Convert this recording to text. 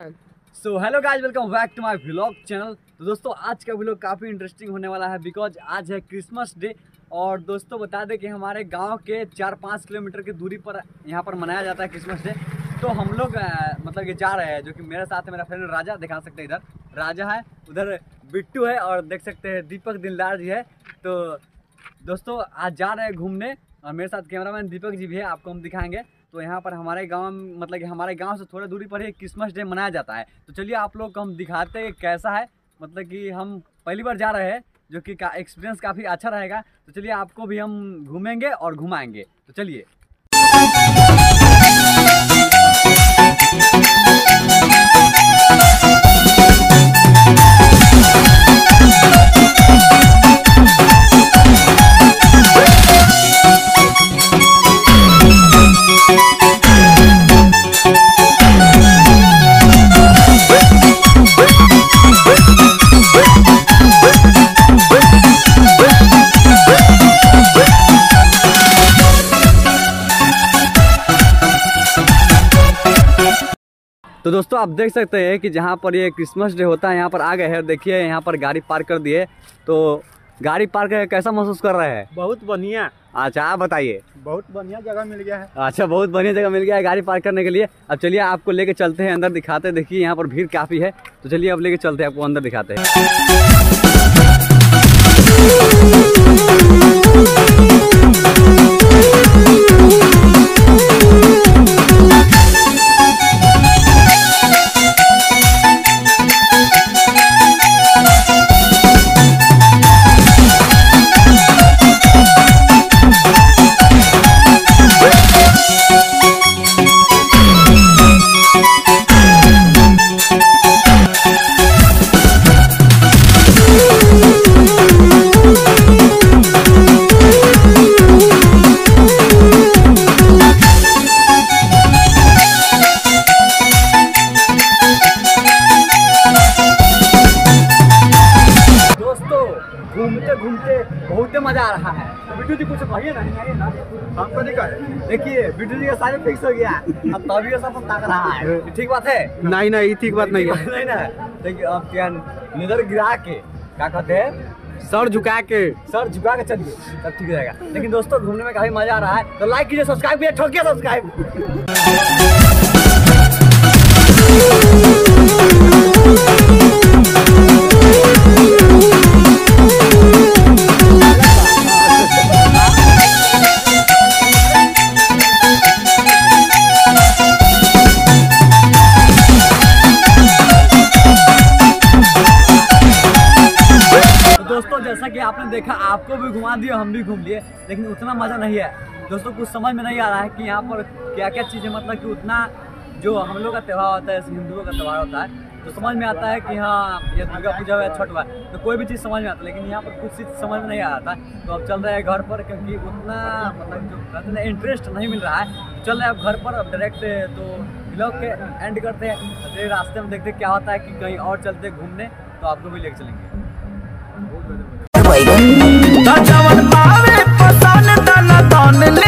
So hello guys welcome back to my vlog channel तो दोस्तों, आज का व्लॉग काफ़ी इंटरेस्टिंग होने वाला है बिकॉज़ आज है क्रिसमस डे और दोस्तों बता दें कि हमारे गाँव के चार पाँच किलोमीटर की दूरी पर यहाँ पर मनाया जाता है क्रिसमस डे तो हम लोग मतलब कि जा रहे हैं, जो कि मेरे साथ है, मेरा फ्रेंड राजा, दिखा सकते हैं इधर। राजा है, उधर बिट्टू है और देख सकते हैं दीपक दिलदार जी है। तो दोस्तों, आज जा रहे हैं घूमने और मेरे साथ कैमरामैन दीपक जी भी है, आपको हम दिखाएँगे। तो यहाँ पर हमारे गाँव मतलब कि हमारे गाँव से थोड़ी दूरी पर ही क्रिसमस डे मनाया जाता है। तो चलिए आप लोग को हम दिखाते हैं कैसा है। मतलब कि हम पहली बार जा रहे हैं, जो कि का एक्सपीरियंस काफ़ी अच्छा रहेगा। तो चलिए आपको भी हम घूमेंगे और घुमाएँगे। तो चलिए। तो दोस्तों आप देख सकते हैं कि जहाँ पर ये क्रिसमस डे होता है यहाँ पर आ गए हैं। देखिए यहाँ पर गाड़ी पार्क कर दिए तो गाड़ी पार्क कैसा महसूस कर रहे हैं? बहुत बढ़िया। अच्छा आप बताइए। बहुत बढ़िया जगह मिल गया है। अच्छा बहुत बढ़िया जगह मिल गया है गाड़ी पार्क करने के लिए। अब चलिए आपको लेके चलते हैं अंदर दिखाते हैं। देखिए यहाँ पर भीड़ काफ़ी है। तो चलिए अब लेके चलते हैं आपको अंदर दिखाते हैं। मज़ा आ रहा है। बिट्टू जी कुछ कहिए ना ना। हमको नहीं देखिए बिट्टू जी का सारे फिक्स हो गया। अब तभी सब ताक रहा है। ठीक बात है? नहीं नहीं ठीक बात नहीं है। नहीं ना देखिए अब क्या निधर गिरा के क्या कहते हैं? सर झुका के। सर झुका के चलिए तब ठीक रहेगा। लेकिन दोस्तों घूमने में काफ़ी मज़ा आ रहा है। तो लाइक कीजिए सब्सक्राइब कीजिए ठोकिए सब्सक्राइब देखा, आपको भी घुमा दिया, हम भी घूम लिए, लेकिन उतना मज़ा नहीं है। दोस्तों, कुछ समझ में नहीं आ रहा है कि यहाँ पर क्या क्या चीज़ें मतलब कि उतना जो हम लोग का त्यौहार होता है, हिंदुओं का त्यौहार होता है तो समझ में आता है कि हाँ ये दुर्गा पूजा हुआ छठ हुआ तो कोई भी चीज़ समझ में आता है, लेकिन यहाँ पर कुछ चीज़ समझ में नहीं आ रहा था। तो अब चल रहे हैं घर पर, क्योंकि उतना मतलब जो हैं इंटरेस्ट नहीं मिल रहा है चल रहे हैं अब घर पर, अब डायरेक्ट तो ब्लॉग के एंड करते हैं फिर रास्ते में देखते क्या होता है कि कहीं और चलते घूमने तो आपको भी लेके चलेंगे। जवन पावे पसंद ले।